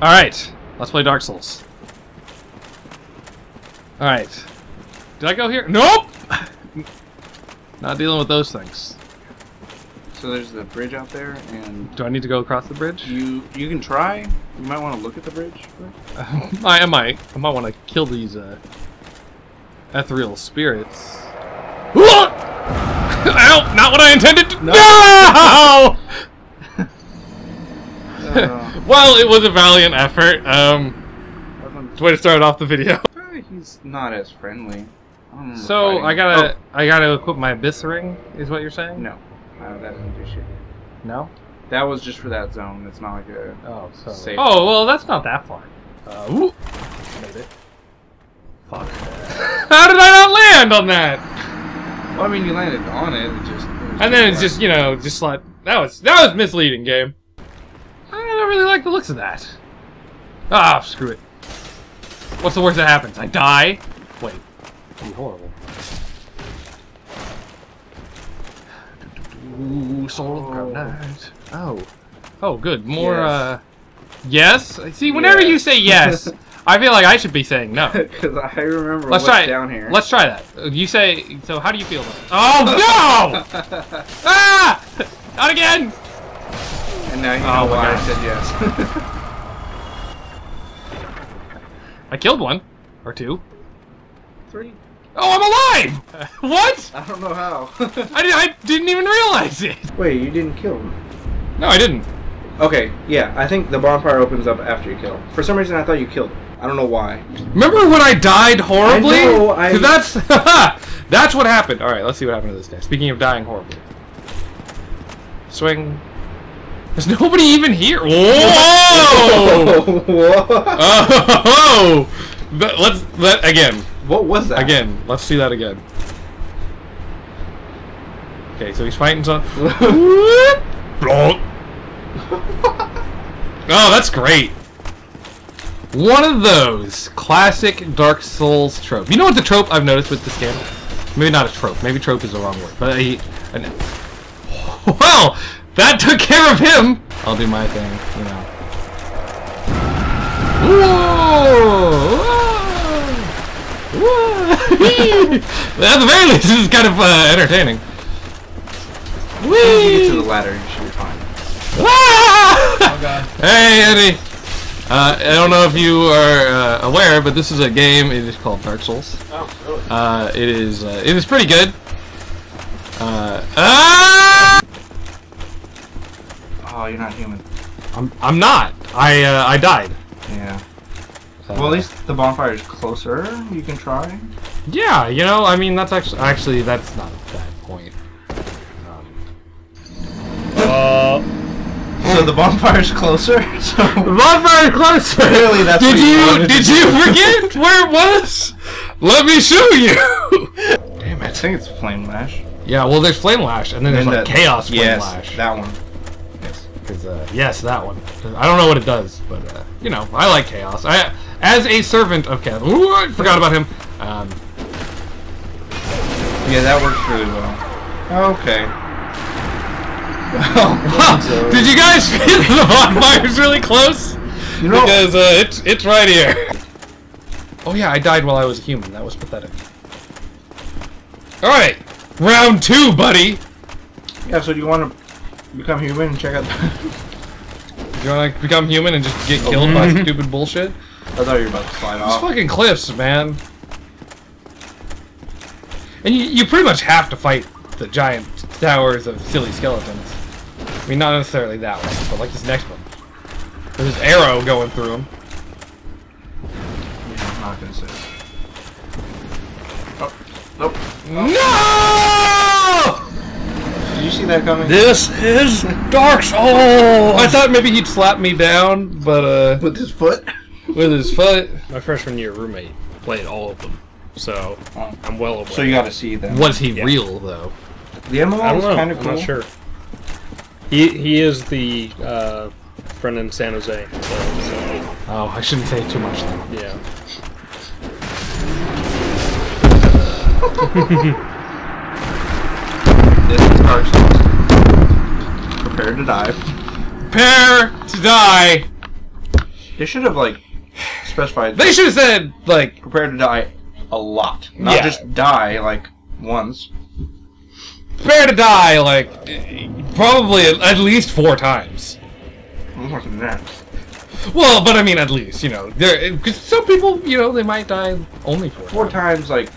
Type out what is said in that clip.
Alright, let's play Dark Souls. Alright. Did I go here? Nope! Not dealing with those things. So there's the bridge out there, and Do I need to go across the bridge? you you can try. You might want to look at the bridge. first. I, I might. I might want to kill these uh, ethereal spirits. Ow! Not what I intended to- No! Well, it was a valiant effort. Um, way to start off the video. uh, he's not as friendly. I So fighting- I gotta, I gotta equip my abyss ring. Is what you're Oh, saying? no, uh, that doesn't do shit. No. That was just for that zone. It's not like a. Oh, so. Safe. Oh well, that's not that far. Uh, ooh. Made it. Fuck. How did I not land on that? Well, I mean, you landed on it. It just. it And then it's just, you know, just like that was that was misleading, game. I don't really like the looks of that. Ah, screw it. What's the worst that happens? I die. Wait, that'd be horrible. Ooh, soul of Oh. Oh, oh, good. More. Yes. uh... Yes. See, whenever Yes. you say yes, I feel like I should be saying no. Because I remember Let's try it. down here. Let's try that. Uh, You say. So, how do you feel? About it? Oh no! ah! Not again! And now you Oh know my why I God. said yes. I killed one. Or two. Three. Oh, I'm alive! what? I don't know how. I, di- I didn't even realize it. Wait, you didn't kill him. No, I didn't. Okay, yeah, I think the bonfire opens up after you kill. For some reason, I thought you killed him. I don't know why. Remember when I died horribly? I know, I- that's that's what happened. All right, let's see what happened to this guy. Speaking of dying horribly, swing. There's nobody even here. Whoa! what? oh! Let's let again. what was that? Again, let's see that again. Okay, so he's fighting some. oh, that's great. One of those classic Dark Souls trope. You know what the trope I've noticed with this game? Maybe not a trope. Maybe trope is the wrong word. But a, an, well, that took care of him. I'll do my thing, you know. Whoa! Whoa! At the very least, this is kind of uh, entertaining. As soon as you get to the ladder, you should be fine. Ah! Oh God. Hey, Eddie. Uh, I don't know if you are uh, aware, but this is a game. It is called Dark Souls. Oh, really? Uh, it is. Uh, it is pretty good. Uh, ah! Oh, you're not human. I'm. I'm not. I. Uh, I died. Yeah. Uh, Well, at least the bonfire is closer. You can try. Yeah. You know. I mean, that's actually. Actually, that's not a bad point. Um, uh, So the bonfire's closer. So Not very close. Clearly that's did you you did you forget where it was? Let me show you. Damn it! I think it's flame lash. Yeah, well, there's flame lash, and then there's And like that- chaos flame yes, lash. that one. Yes. 'Cause, uh, yes, that one. I don't know what it does, but uh, you know, I like chaos. I, as a servant of chaos. Ooh, I forgot about him. Um, Yeah, that works really well. Okay. Well, did you guys feel the bonfire's really close? You know, because uh, it's it's right here. Oh yeah, I died while I was a human. That was pathetic. All right, round two, buddy. yeah. So do you want to become human and check out? The You want to become human and just get killed by oh. stupid bullshit? I thought you were about to slide These off. fucking cliffs, man. And you, you pretty much have to fight the giant towers of silly skeletons. I mean, not necessarily that one, but like this next one. There's this arrow going through him. Yeah, I'm not gonna say. Oh, nope. Oh. No! Did you see that coming? This is Dark Souls! I thought maybe he'd slap me down, but uh, With his foot. with his foot. My freshman year roommate played all of them, so Oh. I'm well aware. So you got to see them. Was he Yeah. real, though? The MMO I don't is know. kind of cool. I'm cool. not sure. He he is the uh, friend in San Jose. So, so Oh, I shouldn't say too much then. yeah. This is Dark Souls. Prepare to die. Prepare to die! They should have like specified. They should have said like prepare to die a lot, not Yeah. just die like once. prepare to die like probably at, least four times. More than that. Well, but I mean at least you know there because some people you know they might die only four. Four times, like